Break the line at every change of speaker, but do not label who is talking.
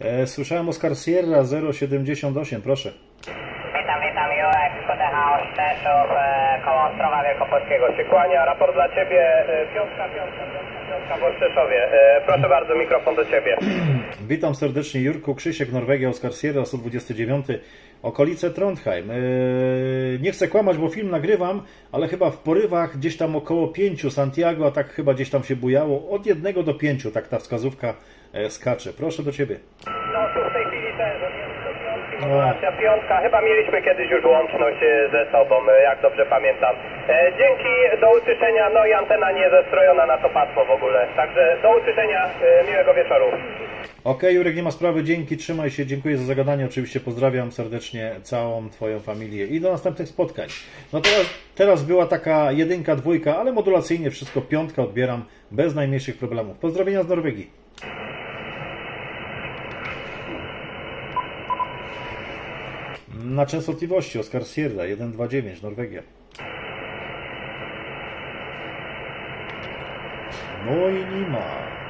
E, słyszałem Oskar Sierra 078, proszę.
Witam, witam, Jurek, Kodecha Oszczeszów, e, koło Ostrowa Wielkopolskiego się. Raport dla Ciebie, e, piątka, piątka, piątka, piątka w Oszczeszowie. E, proszę bardzo, mikrofon do Ciebie.
Witam serdecznie Jurku, Krzysiek, Norwegia, Oskar Sierra 129, okolice Trondheim. E, nie chcę kłamać, bo film nagrywam, ale chyba w porywach gdzieś tam około 5 Santiago, a tak chyba gdzieś tam się bujało. Od jednego do pięciu, tak ta wskazówka e, skacze. Proszę do Ciebie.
No tu modulacja piątka. Chyba mieliśmy kiedyś już łączność e, ze sobą, e, jak dobrze pamiętam. E, dzięki, do usłyszenia. No i antena nie zestrojona na to pasmo w ogóle. Także do usłyszenia, e, miłego wieczoru.
Okej, Jurek, nie ma sprawy, dzięki, trzymaj się, dziękuję za zagadanie, oczywiście pozdrawiam serdecznie całą Twoją familię i do następnych spotkań. No teraz, teraz była taka jedynka, dwójka, ale modulacyjnie wszystko, piątka odbieram bez najmniejszych problemów. Pozdrowienia z Norwegii. Na częstotliwości Oskar Sierra 129 Norwegia. No i nie ma.